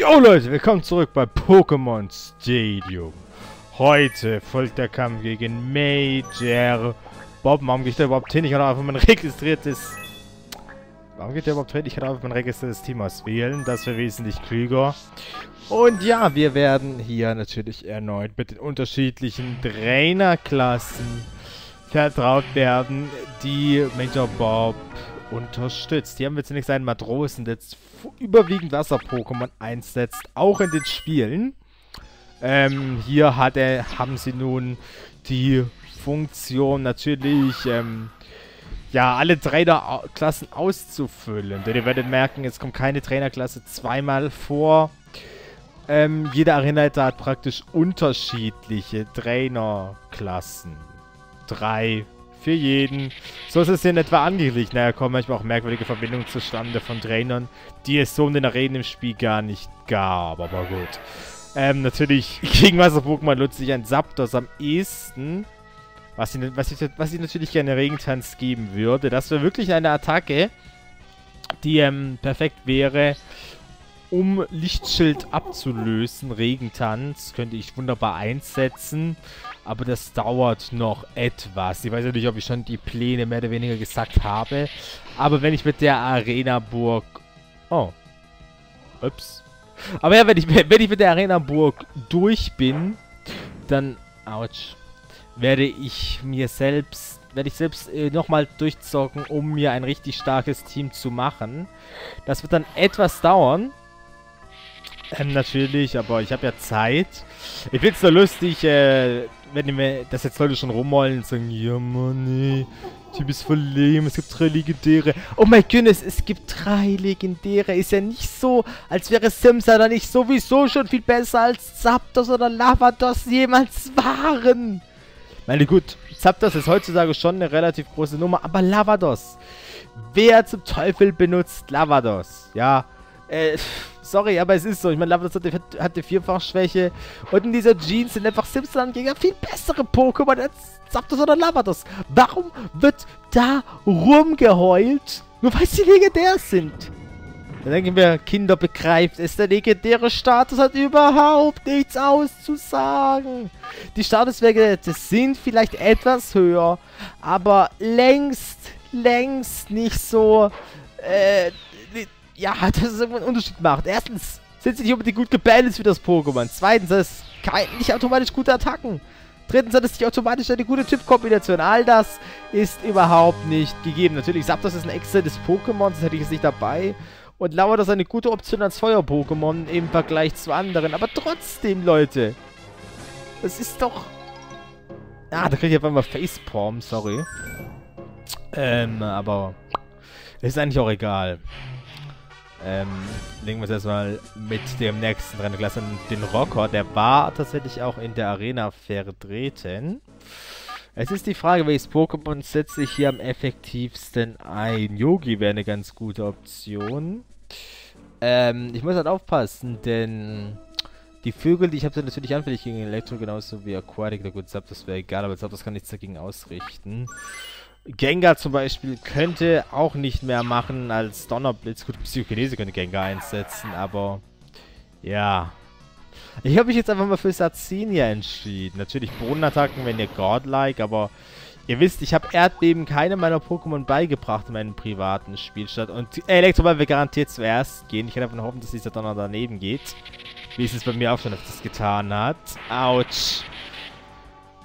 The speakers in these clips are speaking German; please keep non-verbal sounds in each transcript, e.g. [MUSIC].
Jo Leute, willkommen zurück bei Pokémon Stadium. Heute folgt der Kampf gegen Major Bob. Warum geht der überhaupt hin? Ich kann einfach mein registriertes... Warum geht der überhaupt hin? Ich kann einfach mein registriertes Team auswählen. Das wäre wesentlich klüger. Und ja, wir werden hier natürlich erneut mit den unterschiedlichen Trainerklassen vertraut werden, die Major Bob unterstützt. Hier haben wir zunächst einen Matrosen, der überwiegend Wasser-Pokémon einsetzt, auch in den Spielen. Ähm, hier hat er, haben sie nun die Funktion natürlich, ähm, ja, alle Trainerklassen auszufüllen. Denn ihr werdet merken, es kommt keine Trainerklasse zweimal vor. Ähm, jeder Arenaleiter hat praktisch unterschiedliche Trainerklassen. Drei für jeden. So ist es in etwa angelegt. Naja, kommen manchmal auch merkwürdige Verbindungen zustande von Trainern, die es so in den Arenen im Spiel gar nicht gab. Aber gut. Ähm, natürlich, [LAUGHS] gegen Wasser-Pokémon nutze ich ein Zapdos am ehesten. Was ich, was, ich, was ich natürlich gerne Regentanz geben würde. Das wäre wirklich eine Attacke, die ähm, perfekt wäre, um Lichtschild abzulösen. Regentanz könnte ich wunderbar einsetzen. Aber das dauert noch etwas. Ich weiß ja nicht, ob ich schon die Pläne mehr oder weniger gesagt habe. Aber wenn ich mit der Arena-Burg... Oh. Ups. Aber ja, wenn ich, wenn ich mit der Arena-Burg durch bin, dann... Autsch. Werde ich mir selbst... Werde ich selbst äh, nochmal durchzocken, um mir ein richtig starkes Team zu machen. Das wird dann etwas dauern. Ähm, natürlich, aber ich habe ja Zeit. Ich finde es nur lustig, äh, wenn mir das jetzt Leute schon rummollen und sagen, ja Mann, nee, Typ ist voll lame, es gibt drei Legendäre. Oh mein Goodness, es gibt drei Legendäre. Ist ja nicht so, als wäre Simsa da nicht sowieso schon viel besser als Zapdos oder Lavados jemals waren. Meine gut, Zapdos ist heutzutage schon eine relativ große Nummer, aber Lavados. Wer zum Teufel benutzt Lavados? Ja, äh, sorry, aber es ist so. Ich meine, Lavados hatte, hatte Vierfachschwäche. Und in dieser Jeans sind einfach Simpson-Gegner viel bessere Pokémon als Zapdos oder Lavados. Warum wird da rumgeheult? Nur weil sie legendär sind. Da denken wir, Kinder begreift es. Der legendäre Status hat überhaupt nichts auszusagen. Die Statuswerte sind vielleicht etwas höher, aber längst, längst nicht so, äh, ja, [LAUGHS] dass es einen Unterschied macht. Erstens sind sie nicht unbedingt gut gebalanced für das Pokémon. Zweitens, es ist nicht automatisch gute Attacken. Drittens hat es nicht automatisch eine gute Typkombination. All das ist überhaupt nicht gegeben. Natürlich, Zapdos ist ein exzellentes Pokémon, das hätte ich jetzt nicht dabei. Und Lauer ist eine gute Option als Feuer-Pokémon im Vergleich zu anderen. Aber trotzdem, Leute. Das ist doch... Ah, da kriege ich einfach mal Facepalm, sorry. Ähm, aber... Ist eigentlich auch egal. Ähm, legen wir es erstmal mit dem nächsten Rennklasse den Rocker. Der war tatsächlich auch in der Arena vertreten. Es ist die Frage, welches Pokémon setze ich hier am effektivsten ein? Yogi wäre eine ganz gute Option. Ähm, ich muss halt aufpassen, denn die Vögel, die ich habe, sind natürlich anfällig gegen Elektro, genauso wie Aquatic. Na gut, das wäre egal, aber das kann nichts dagegen ausrichten. Gengar zum Beispiel könnte auch nicht mehr machen als Donnerblitz. Gut, Psychokinese könnte Gengar einsetzen, aber ja. Ich habe mich jetzt einfach mal für Sazinia entschieden. Natürlich Bodenattacken, wenn ihr Godlike, aber ihr wisst, ich habe Erdbeben keine meiner Pokémon beigebracht in meinem privaten Spielstand. Und Elektroball wird garantiert zuerst gehen. Ich kann einfach nur hoffen, dass dieser Donner daneben geht. Wie es es bei mir auch schon öfters getan hat. Autsch.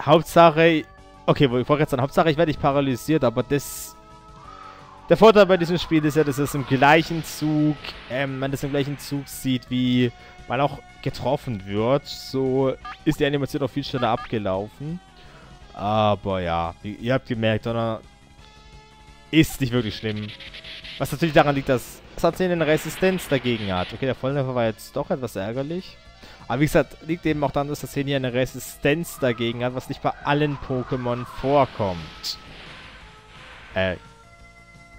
Hauptsache, Okay, ich wollte gerade sagen, Hauptsache ich werde nicht paralysiert, aber das... Der Vorteil bei diesem Spiel ist ja, dass es im gleichen Zug, ähm, man das im gleichen Zug sieht, wie man auch getroffen wird. So ist die Animation auch viel schneller abgelaufen. Aber ja, ihr habt gemerkt, Donner ist nicht wirklich schlimm. Was natürlich daran liegt, dass Sazin eine Resistenz dagegen hat. Okay, der Volltreffer war jetzt doch etwas ärgerlich. Aber wie gesagt, liegt eben auch daran, dass das hier eine Resistenz dagegen hat, was nicht bei allen Pokémon vorkommt. Äh,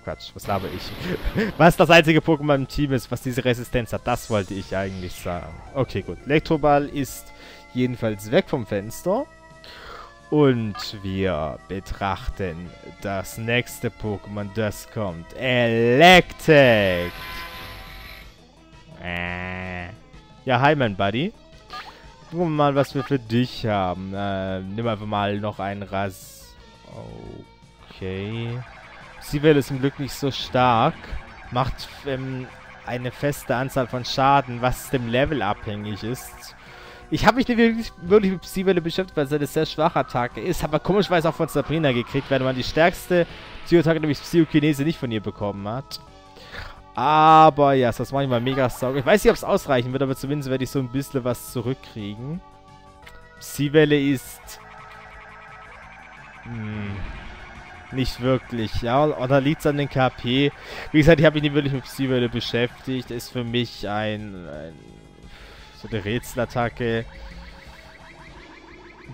Quatsch, was laber ich? [LAUGHS] was das einzige Pokémon im Team ist, was diese Resistenz hat, das wollte ich eigentlich sagen. Okay, gut. Elektroball ist jedenfalls weg vom Fenster. Und wir betrachten das nächste Pokémon, das kommt. Electek! Äh. Ja, hi, mein Buddy. Gucken wir mal, was wir für dich haben. Äh, nimm einfach mal noch einen Ras... Okay. Sivelle ist zum Glück nicht so stark. Macht ähm, eine feste Anzahl von Schaden, was dem Level abhängig ist. Ich habe mich nicht wirklich, wirklich mit Psywelle beschäftigt, weil es eine sehr schwache Attacke ist. Aber komischweise auch von Sabrina gekriegt, weil man die stärkste Psy-Attacke, nämlich Psychokinese, nicht von ihr bekommen hat. Aber ja, das mache ich mal mega sauger. Ich weiß nicht, ob es ausreichen wird, aber zumindest werde ich so ein bisschen was zurückkriegen. Psywelle ist... Hm, nicht wirklich, ja. Oder liegt es an den KP? Wie gesagt, ich habe mich nicht wirklich mit Psywelle beschäftigt. Ist für mich ein, ein so eine Rätselattacke,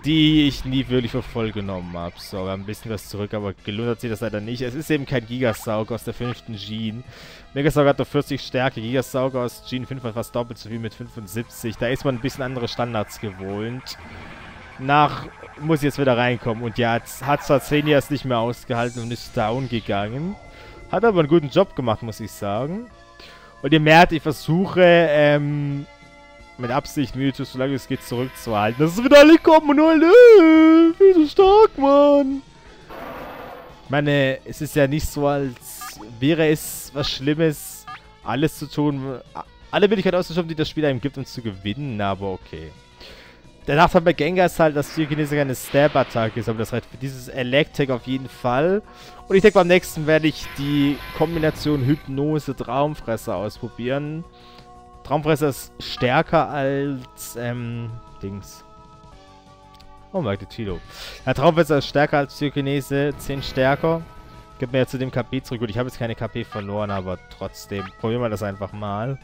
die ich nie wirklich für voll genommen habe. So, wir haben ein bisschen was zurück, aber gelohnt hat sich das leider nicht. Es ist eben kein Gigasaug aus der fünften Gene. Megasaug hat doch 40 Stärke, Gigasaug aus Gene 5 hat fast doppelt so viel mit 75. Da ist man ein bisschen andere Standards gewohnt. Nach muss jetzt wieder reinkommen. Und ja, jetzt hat es nicht mehr ausgehalten und ist down gegangen. Hat aber einen guten Job gemacht, muss ich sagen. Und ihr merkt, ich versuche, ähm, mit Absicht Mewtwo, solange es geht, zurückzuhalten. Das ist wieder kommen und. Äh, viel zu stark, Mann. Ich meine, es ist ja nicht so, als wäre es was Schlimmes, alles zu tun, alle Möglichkeiten auszuschöpfen, die das Spiel einem gibt, um zu gewinnen, aber okay. Der Nachteil bei Gengar ist halt, dass Psychokinese keine Stab-Attacke ist, aber das reicht für dieses Electric auf jeden Fall. Und ich denke, beim nächsten werde ich die Kombination Hypnose-Traumfresser ausprobieren. Traumfresser ist stärker als, ähm, Dings. Oh, Magnetilo. Ja, Traumfresser ist stärker als Psychokinese, 10 stärker. Gib mir ja zu dem KP zurück. Gut, ich habe jetzt keine KP verloren, aber trotzdem. Probieren wir das einfach mal.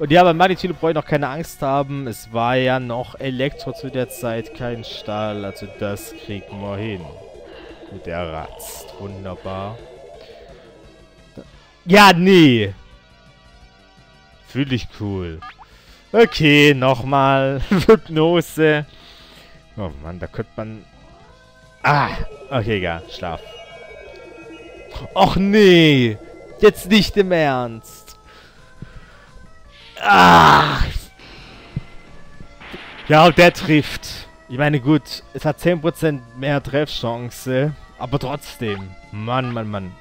Und ja, bei Magnetilo brauche ich noch keine Angst haben. Es war ja noch Elektro zu der Zeit, kein Stahl. Also das kriegen wir hin. Gut, der ratzt. Wunderbar. Ja, nee. Fühle ich cool. Okay, nochmal. [LAUGHS] Hypnose. Oh Mann, da könnte man... Ah, okay, egal. Schlaf. Och nee. Jetzt nicht im Ernst. Ah. Ja, und der trifft. Ich meine, gut, es hat 10% mehr Treffchance. Aber trotzdem. Mann, Mann, Mann.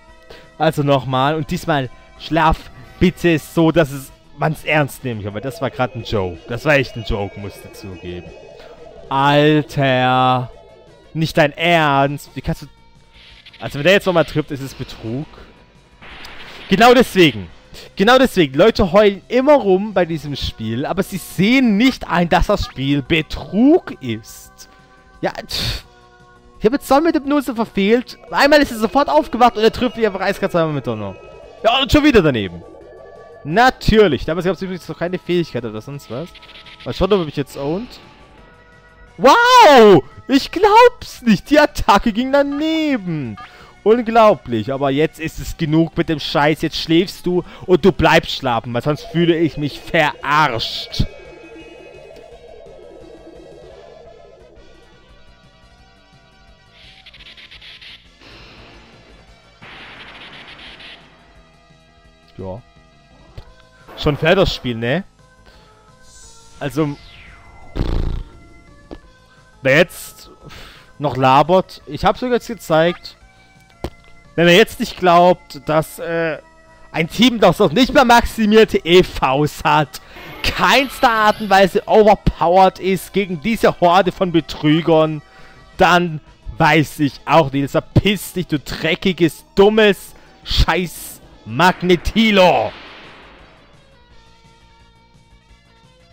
Also nochmal. Und diesmal schlaf bitte so, dass es man es ernst nehmen kann, weil das war gerade ein Joke. Das war echt ein Joke, musste zugeben. Alter. Nicht dein Ernst. Wie kannst du... Also wenn der jetzt nochmal trifft, ist es Betrug. Genau deswegen. Genau deswegen. Leute heulen immer rum bei diesem Spiel, aber sie sehen nicht ein, dass das Spiel Betrug ist. Ja, tch. Ich habe jetzt Sonne mit Hypnose verfehlt. Einmal ist er sofort aufgewacht und er trifft mich einfach eiskalt zweimal mit Donner. Ja, und schon wieder daneben. Natürlich. Damals gab es übrigens noch keine Fähigkeit oder sonst was. Mal schauen, ob ich jetzt owned. Wow! Ich glaub's nicht. Die Attacke ging daneben. Unglaublich. Aber jetzt ist es genug mit dem Scheiß. Jetzt schläfst du und du bleibst schlafen. Weil sonst fühle ich mich verarscht. Ja. Schon fair das Spiel, ne? Also... Wer jetzt noch labert, ich hab's euch jetzt gezeigt. Wenn er jetzt nicht glaubt, dass äh, ein Team, das noch nicht mehr maximierte EVs hat, keinster Art und Weise overpowered ist gegen diese Horde von Betrügern, dann weiß ich auch nicht. Deshalb piss dich, du dreckiges, dummes Scheiß Magnetilo.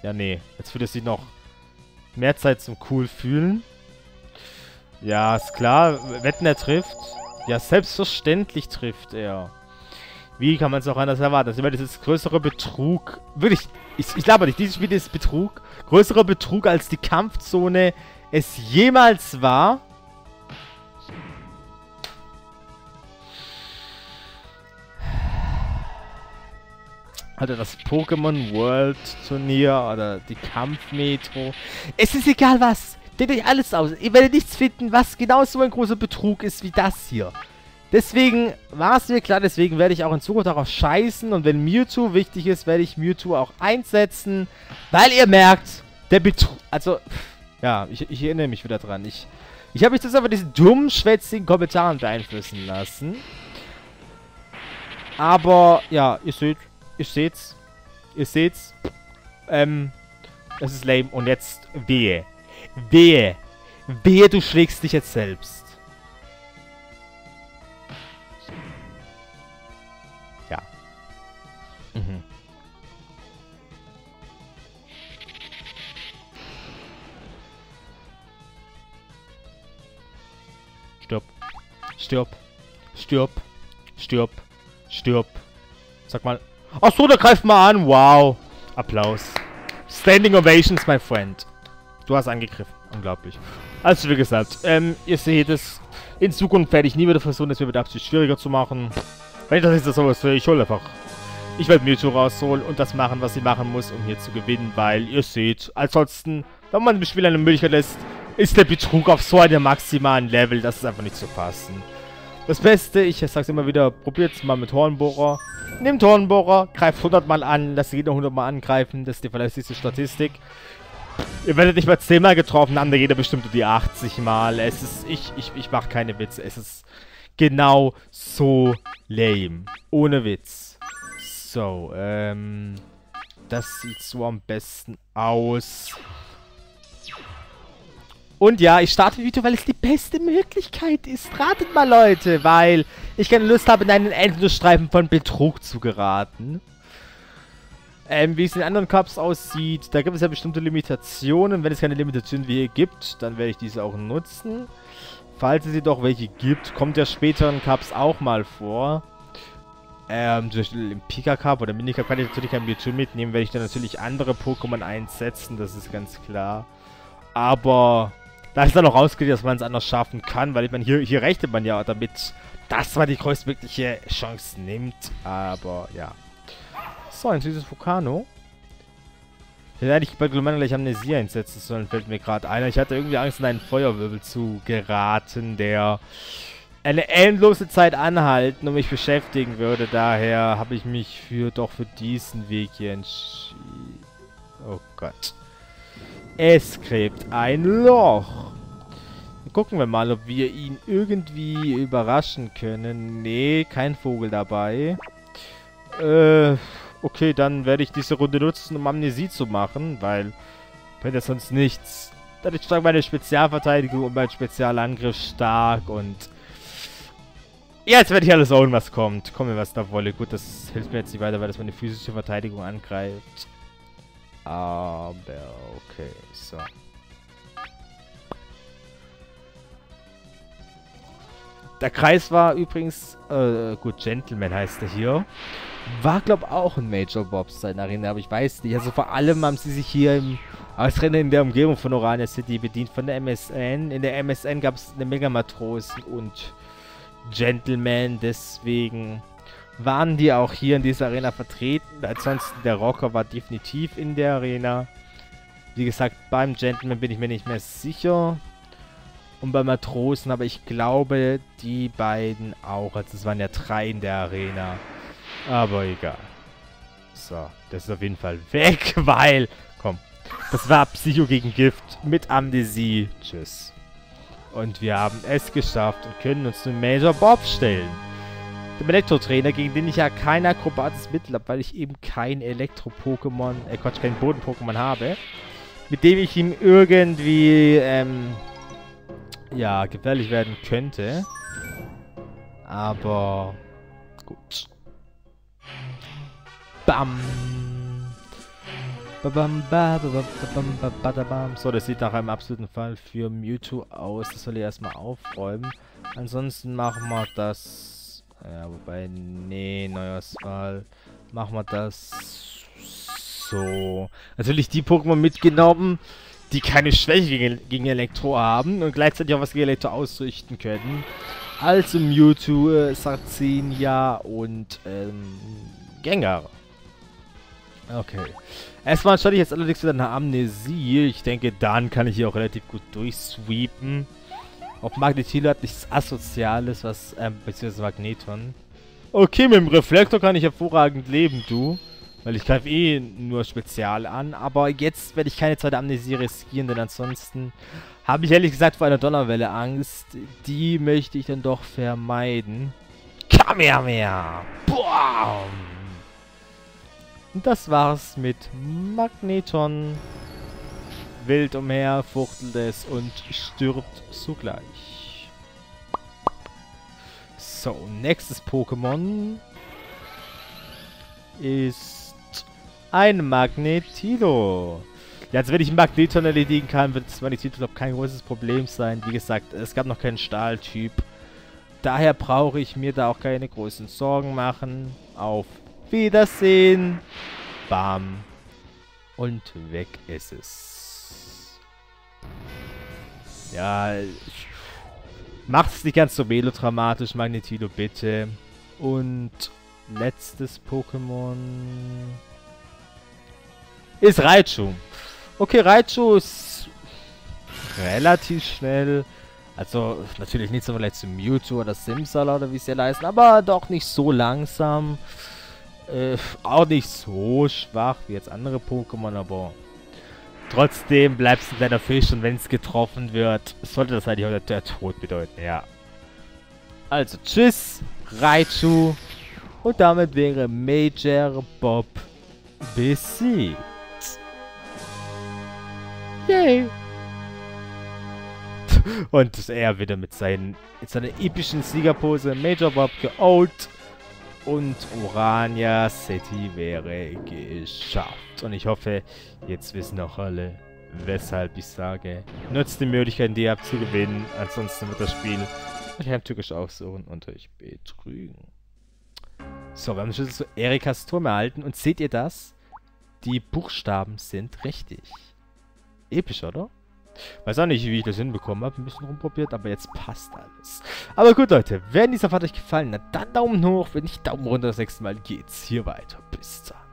Ja, nee. Jetzt wird es sich noch mehr Zeit zum cool fühlen. Ja, ist klar. Wetten, er trifft. Ja, selbstverständlich trifft er. Wie kann man es auch anders erwarten? Das ist immer größere Betrug. Wirklich, ich, ich glaube nicht, dieses Spiel ist Betrug. Größerer Betrug als die Kampfzone es jemals war. Oder das Pokémon World Turnier oder die Kampfmetro. Es ist egal was. Denkt euch alles aus. Ihr werdet nichts finden, was genau so ein großer Betrug ist wie das hier. Deswegen war es mir klar, deswegen werde ich auch in Zukunft darauf scheißen. Und wenn Mewtwo wichtig ist, werde ich Mewtwo auch einsetzen. Weil ihr merkt, der Betrug... Also, ja, ich, ich, erinnere mich wieder dran. Ich, ich habe mich das aber diesen dummen, schwätzigen Kommentaren beeinflussen lassen. Aber, ja, ihr seht, ihr seht's. Ihr seht's. Ähm, das ist lame. Und jetzt, wehe. Wehe. Wehe, du schlägst dich jetzt selbst. Mhm. Stirb. Stirb. Stirb. Stirb. Stirb. Sag mal. Ach so, da greift mal an. Wow. Applaus. Standing Ovations, my friend. Du hast angegriffen. Unglaublich. Also, wie gesagt, ähm, ihr seht es. In Zukunft werde ich nie wieder versuchen, es mir mit Absicht schwieriger zu machen. Wenn ich das nicht sowas will, ich hole einfach ich werde Mewtwo rausholen und das machen, was sie machen muss, um hier zu gewinnen, weil ihr seht, ansonsten, wenn man dem Spiel eine Möglichkeit lässt, ist der Betrug auf so einem maximalen Level, das ist einfach nicht zu fassen. Das Beste, ich sag's immer wieder, probiert es mal mit Hornbohrer. Nehmt Hornbohrer, greift 100 Mal an, lasst jeder 100 Mal angreifen, das ist die verlässlichste Statistik. Ihr werdet nicht mal 10 Mal getroffen, andere jeder bestimmt die 80 Mal. Es ist, ich, ich, ich mach keine Witze, es ist genau so lame. Ohne Witz. So, ähm... Das sieht so am besten aus. Und ja, ich starte Video, weil es die beste Möglichkeit ist. Ratet mal, Leute, weil ich keine Lust habe, in einen Endlosstreifen von Betrug zu geraten. Ähm, wie es in anderen Cups aussieht, da gibt es ja bestimmte Limitationen. Wenn es keine Limitationen wie hier gibt, dann werde ich diese auch nutzen. Falls es jedoch welche gibt, kommt ja späteren Cups auch mal vor. Ähm, zum Beispiel im Pika Cup oder Mini Cup kann ich natürlich kein Mewtwo mitnehmen, werde ich dann natürlich andere Pokémon einsetzen, das ist ganz klar. Aber da ist dann noch rausgeht, dass man es anders schaffen kann, weil ich meine, hier, hier rechnet man ja damit, dass man die größtmögliche Chance nimmt. Aber ja. So, ein süßes Vulcano. Ich hätte eigentlich bei Glumanda gleich Amnesie einsetzen sollen, fällt mir gerade ein. Ich hatte irgendwie Angst, in einen Feuerwirbel zu geraten, der eine endlose Zeit anhalten und mich beschäftigen würde. Daher habe ich mich für doch für diesen Weg hier entschieden. Oh Gott. Es gräbt ein Loch. Gucken wir mal, ob wir ihn irgendwie überraschen können. Nee, kein Vogel dabei. Äh, okay, dann werde ich diese Runde nutzen, um Amnesie zu machen, weil bringt ja sonst nichts. Dann ist meine Spezialverteidigung und mein Spezialangriff stark und Jetzt werde ich alles own, was kommt. Komme, was da wolle. Gut, das hilft mir jetzt nicht weiter, weil das meine physische Verteidigung angreift. Aber okay, so. Der Kreis war übrigens, äh, gut, Gentleman heißt er hier. War, glaube auch ein Major Bobs seine Arena, aber ich weiß nicht. Also vor allem haben sie sich hier im Ausrennen in der Umgebung von Orania City bedient von der MSN. In der MSN gab es eine Mega Matrosen und Gentleman, deswegen waren die auch hier in dieser Arena vertreten. Ansonsten der Rocker war definitiv in der Arena. Wie gesagt, beim Gentleman bin ich mir nicht mehr sicher. Und beim Matrosen, aber ich glaube, die beiden auch. Also es waren ja drei in der Arena. Aber egal. So, das ist auf jeden Fall weg, [LAUGHS] weil... Komm, das war Psycho gegen Gift mit Amnesie. Tschüss. Und wir haben es geschafft und können uns zum Major Bob stellen. Dem Elektro-Trainer, gegen den ich ja kein akrobatisches Mittel habe, weil ich eben kein Elektro-Pokémon, äh Quatsch, kein Boden-Pokémon habe. Mit dem ich ihm irgendwie, ähm, ja, gefährlich werden könnte. Aber, gut. Bam. So, das sieht nach einem absoluten Fall für Mewtwo aus. Das soll ich erstmal aufräumen. Ansonsten machen wir das... Ja, wobei... Nee, Neuauswahl. Machen wir das... So. Natürlich die Pokémon mitgenommen, die keine Schwäche gegen, Elektro haben und gleichzeitig auch was gegen Elektro ausrichten können. Also Mewtwo, äh, Sarzinia und ähm, Gengar. Okay. Erstmal starte ich jetzt allerdings wieder eine Amnesie. Ich denke, dann kann ich hier auch relativ gut durchsweepen. Auch Magnetilo hat nichts Asoziales, was, ähm, beziehungsweise Magneton. Okay, mit dem Reflektor kann ich hervorragend leben, du. Weil ich greife eh nur spezial an. Aber jetzt werde ich keine zweite Amnesie riskieren, denn ansonsten habe ich ehrlich gesagt vor einer Donnerwelle Angst. Die möchte ich dann doch vermeiden. Kamehameha! Boah! Und das war's mit Magneton. Wild umher, fuchtelt es und stirbt zugleich. So, nächstes Pokémon ist ein Magnetilo. Jetzt, wenn ich Magneton erledigen kann, wird das Magnetilo, glaube kein großes Problem sein. Wie gesagt, es gab noch keinen Stahltyp. Daher brauche ich mir da auch keine großen Sorgen machen. Auf Wiedersehen. Bam. Und weg ist es. Ja, macht's nicht ganz so melodramatisch, Magnetilo, bitte. Und letztes Pokémon ist Raichu. Okay, Raichu ist relativ schnell. Also, natürlich nicht so vielleicht zu Mewtwo oder Simsala oder wie sie leisten, aber doch nicht so langsam. Äh, auch nicht so schwach wie jetzt andere Pokémon, aber trotzdem bleibt es ein kleiner Fisch und wenn es getroffen wird, sollte das eigentlich auch der Tod bedeuten, ja. Also, tschüss, Raichu. Und damit wäre Major Bob besiegt. Yay! Und er wieder mit, seinen, mit seiner epischen Siegerpose Major Bob geolt. Und Orania City wäre geschafft. Und ich hoffe, jetzt wissen auch alle, weshalb ich sage, nutzt die Möglichkeit, die ihr habt zu gewinnen. Ansonsten wird das Spiel euch heimtückisch aussuchen und euch betrügen. So, wir haben den Schlüssel zu Erikas Turm erhalten. Und seht ihr das? Die Buchstaben sind richtig. Episch, oder? Weiß auch nicht, wie ich das hinbekommen habe. Ein bisschen rumprobiert, aber jetzt passt alles. Aber gut, Leute. Wenn dieser Part euch gefallen hat, dann Daumen hoch. Wenn nicht, Daumen runter. Das nächste Mal geht's hier weiter. Bis dann.